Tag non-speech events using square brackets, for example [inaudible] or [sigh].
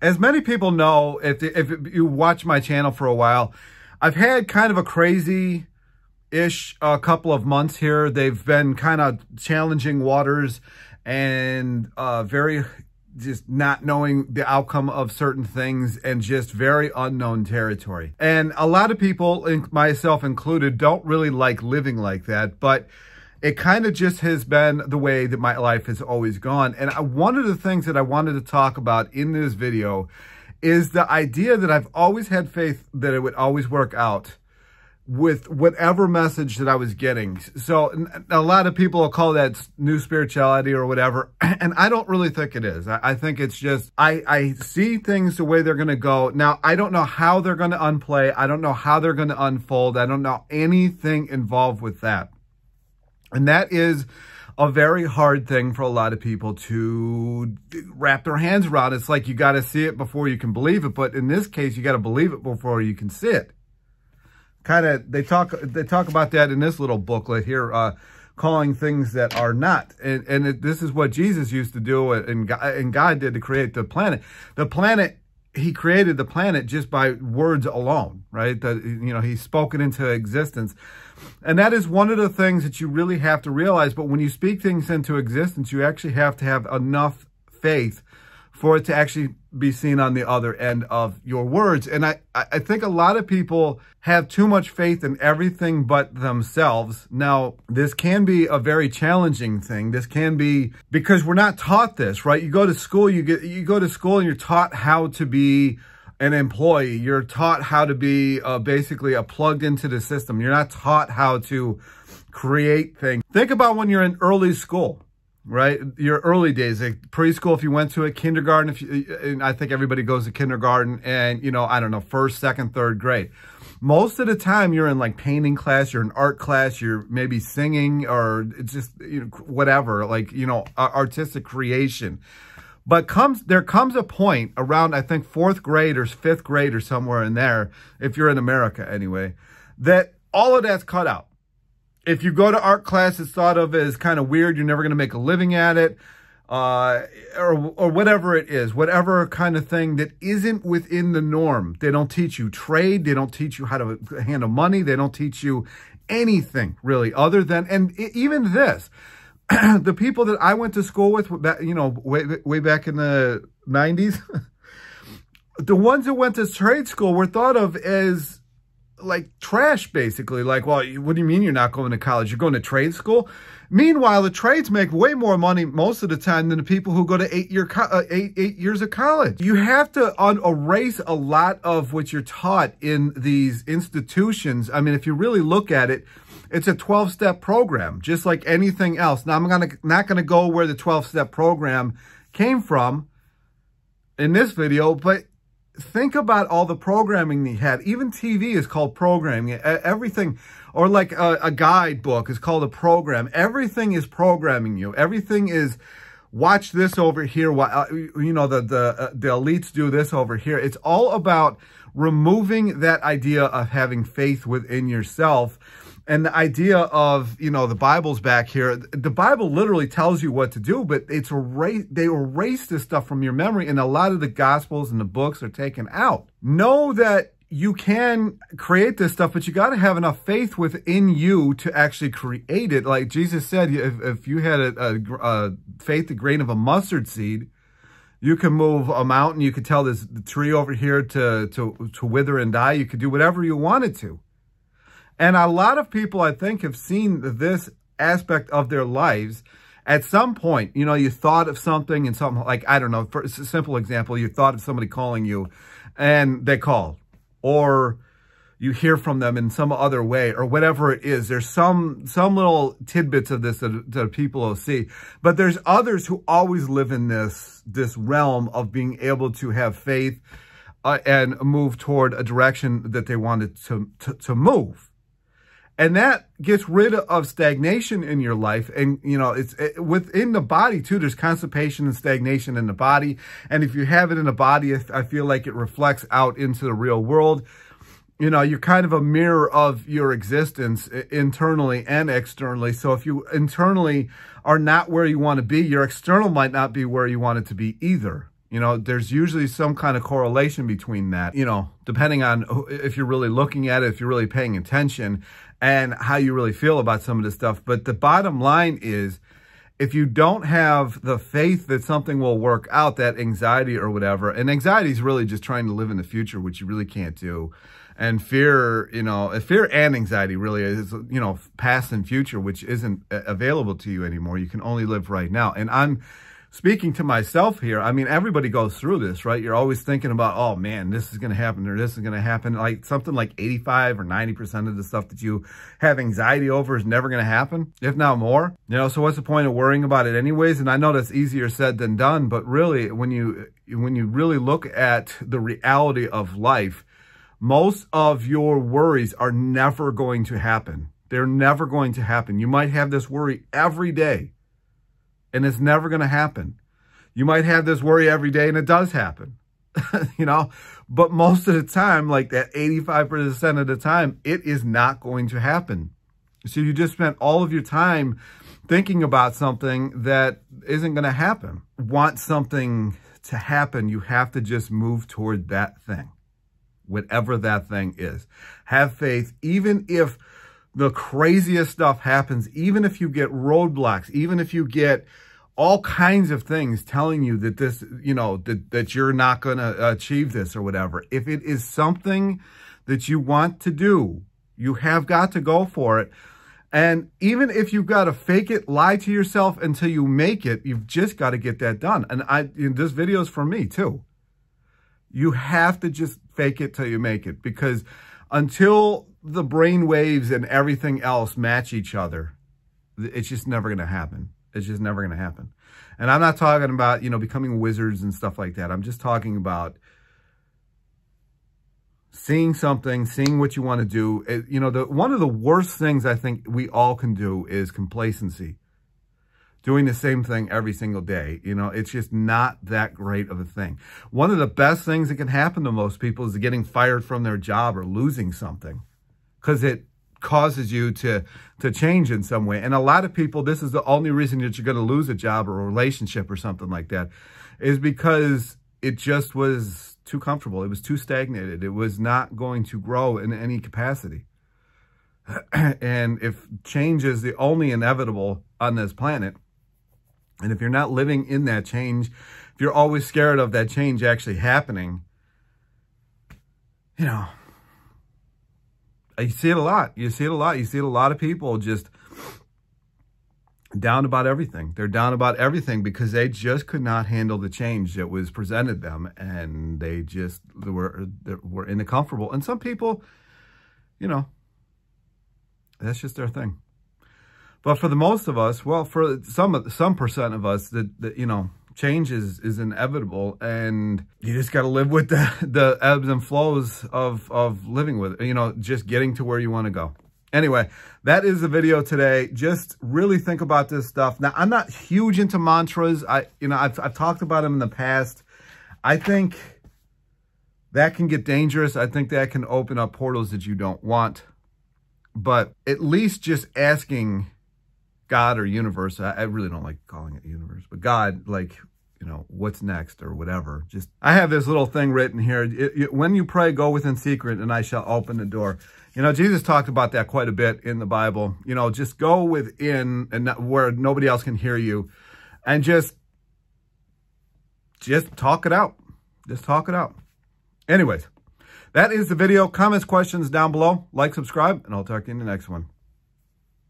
As many people know, if, if you watch my channel for a while, I've had kind of a crazy ish a couple of months here. They've been kind of challenging waters and uh, very just not knowing the outcome of certain things and just very unknown territory. And a lot of people, myself included, don't really like living like that, but it kind of just has been the way that my life has always gone. And one of the things that I wanted to talk about in this video is the idea that I've always had faith that it would always work out with whatever message that I was getting. So a lot of people will call that new spirituality or whatever. [clears throat] And I don't really think it is. I, think it's just, I, I see things the way they're going to go. Now, I don't know how they're going to unplay. I don't know how they're going to unfold. I don't know anything involved with that. And that is a very hard thing for a lot of people to wrap their hands around. It's like you got to see it before you can believe it. But in this case, you got to believe it before you can see it kind of they talk they talk about that in this little booklet here uh, calling things that are not and and it, this is what jesus used to do and and god did to create the planet the planet he created the planet just by words alone right? That you know he spoke it into existence. And that is one of the things that you really have to realize. But when you speak things into existence you actually have to have enough faith for it to actually be seen on the other end of your words. And I, I think a lot of people have too much faith in everything but themselves. Now, this can be a very challenging thing. This can be because we're not taught this, right? You go to school, you get, you go to school and you're taught how to be an employee. You're taught how to be uh, basically a plugged into the system. You're not taught how to create things. Think about when you're in early school right? Your early days, like preschool, if you went to a kindergarten, if you, I think everybody goes to kindergarten and, you know, I don't know, first, second, third grade. Most of the time you're in like painting class, you're in art class, you're maybe singing or just, you know, whatever, like, you know, artistic creation. But comes there comes a point around, I think, fourth grade or fifth grade or somewhere in there, if you're in America anyway, that all of that's cut out if you go to art class, it's thought of as kind of weird. You're never going to make a living at it. Uh, or, or whatever it is, whatever kind of thing that isn't within the norm. They don't teach you trade. They don't teach you how to handle money. They don't teach you anything really other than, and even this, [clears throat] the people that I went to school with, you know, way, way back in the 90s, [laughs] the ones that went to trade school were thought of as like trash, basically. Like, well, what do you mean you're not going to college? You're going to trade school? Meanwhile, the trades make way more money most of the time than the people who go to eight year uh, eight eight years of college. You have to erase a lot of what you're taught in these institutions. I mean, if you really look at it, it's a 12 step program, just like anything else. Now, I'm gonna not gonna go where the 12 step program came from in this video, but think about all the programming he had. Even TV is called programming. Everything, or like a, a guidebook is called a program. Everything is programming you. Everything is watch this over here. Uh, you know, the, the, uh, the elites do this over here. It's all about removing that idea of having faith within yourself and the idea of, you know, the Bible's back here, the Bible literally tells you what to do, but it's erased, they erase this stuff from your memory and a lot of the gospels and the books are taken out. Know that you can create this stuff, but you got to have enough faith within you to actually create it. Like Jesus said, if, if you had a, a, a faith, the grain of a mustard seed, you can move a mountain. You could tell this tree over here to, to, to wither and die. You could do whatever you wanted to. And a lot of people, I think, have seen this aspect of their lives at some point, you know, you thought of something and something like, I don't know, for a simple example, you thought of somebody calling you and they call or you hear from them in some other way or whatever it is. There's some, some little tidbits of this that, that people will see, but there's others who always live in this, this realm of being able to have faith uh, and move toward a direction that they wanted to, to, to move. And that gets rid of stagnation in your life. And, you know, it's it, within the body too. There's constipation and stagnation in the body. And if you have it in the body, I feel like it reflects out into the real world. You know, you're kind of a mirror of your existence internally and externally. So if you internally are not where you want to be, your external might not be where you want it to be either. You know, there's usually some kind of correlation between that, you know, depending on if you're really looking at it, if you're really paying attention and how you really feel about some of this stuff. But the bottom line is, if you don't have the faith that something will work out, that anxiety or whatever, and anxiety is really just trying to live in the future, which you really can't do. And fear, you know, fear and anxiety really is, you know, past and future, which isn't available to you anymore. You can only live right now. And I'm, speaking to myself here, I mean, everybody goes through this, right? You're always thinking about, oh man, this is going to happen or this is going to happen. Like something like 85 or 90% of the stuff that you have anxiety over is never going to happen, if not more. You know, so what's the point of worrying about it anyways? And I know that's easier said than done, but really when you, when you really look at the reality of life, most of your worries are never going to happen. They're never going to happen. You might have this worry every day and it's never going to happen. You might have this worry every day and it does happen, [laughs] you know, but most of the time, like that 85% of the time, it is not going to happen. So you just spent all of your time thinking about something that isn't going to happen. Want something to happen, you have to just move toward that thing, whatever that thing is. Have faith, even if the craziest stuff happens, even if you get roadblocks, even if you get all kinds of things telling you that this, you know, that, that you're not going to achieve this or whatever. If it is something that you want to do, you have got to go for it. And even if you've got to fake it, lie to yourself until you make it, you've just got to get that done. And I, this video is for me too. You have to just fake it till you make it because until the brain waves and everything else match each other, it's just never going to happen. It's just never going to happen. And I'm not talking about, you know, becoming wizards and stuff like that. I'm just talking about seeing something, seeing what you want to do. It, you know, the one of the worst things I think we all can do is complacency. Doing the same thing every single day. You know, it's just not that great of a thing. One of the best things that can happen to most people is getting fired from their job or losing something. Because it causes you to to change in some way. And a lot of people, this is the only reason that you're going to lose a job or a relationship or something like that, is because it just was too comfortable. It was too stagnated. It was not going to grow in any capacity. [clears throat] and if change is the only inevitable on this planet, and if you're not living in that change, if you're always scared of that change actually happening, you know, you see it a lot. You see it a lot. You see it a lot of people just down about everything. They're down about everything because they just could not handle the change that was presented them, and they just they were they were comfortable. And some people, you know, that's just their thing. But for the most of us, well, for some some percent of us, that, that you know, change is, is inevitable and you just got to live with the, [laughs] the ebbs and flows of, of living with it, you know, just getting to where you want to go. Anyway, that is the video today. Just really think about this stuff. Now, I'm not huge into mantras. I, you know, I've, I've talked about them in the past. I think that can get dangerous. I think that can open up portals that you don't want. But at least just asking God or universe. I, I, really don't like calling it universe, but God, like, you know, what's next or whatever. Just, I have this little thing written here. It, it, when you pray, go within secret and I shall open the door. You know, Jesus talked about that quite a bit in the Bible. You know, just go within and not, where nobody else can hear you and just, just talk it out. Just talk it out. Anyways, that is the video. Comments, questions down below. Like, subscribe, and I'll talk to you in the next one.